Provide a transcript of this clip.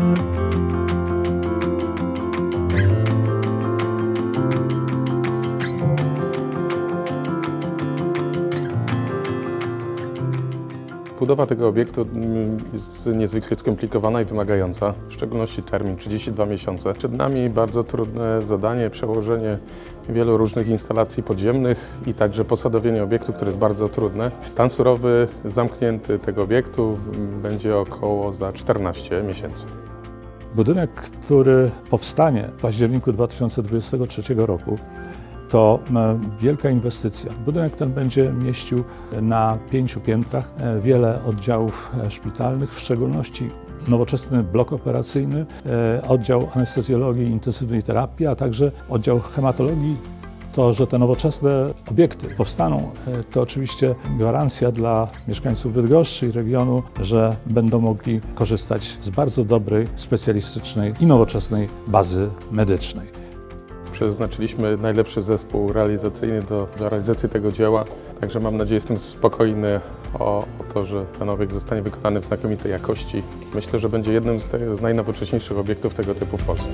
thank you Budowa tego obiektu mm, jest niezwykle skomplikowana i wymagająca, w szczególności termin 32 miesiące. Przed nami bardzo trudne zadanie, przełożenie wielu różnych instalacji podziemnych i także posadowienie obiektu, które jest bardzo trudne. Stan surowy zamknięty tego obiektu mm, będzie około za 14 miesięcy. Budynek, który powstanie w październiku 2023 roku, to e, wielka inwestycja. Budynek ten będzie mieścił na pięciu piętrach e, wiele oddziałów e, szpitalnych, w szczególności nowoczesny blok operacyjny, oddział anestezjologii i intensywnej terapii, a także oddział hematologii. To, że te nowoczesne obiekty powstaną, to oczywiście gwarancja dla mieszkańców Bydgoszczy i regionu, że będą mogli korzystać z bardzo dobrej, specjalistycznej i nowoczesnej bazy medycznej. Przeznaczyliśmy najlepszy zespół realizacyjny do, do realizacji tego dzieła, także mam nadzieję, jestem spokojny o, o, to, że ten obiekt zostanie wykonany w znakomitej jakości. Myślę, że będzie jednym z, te, z najnowocześniejszych obiektów tego typu w Polsce.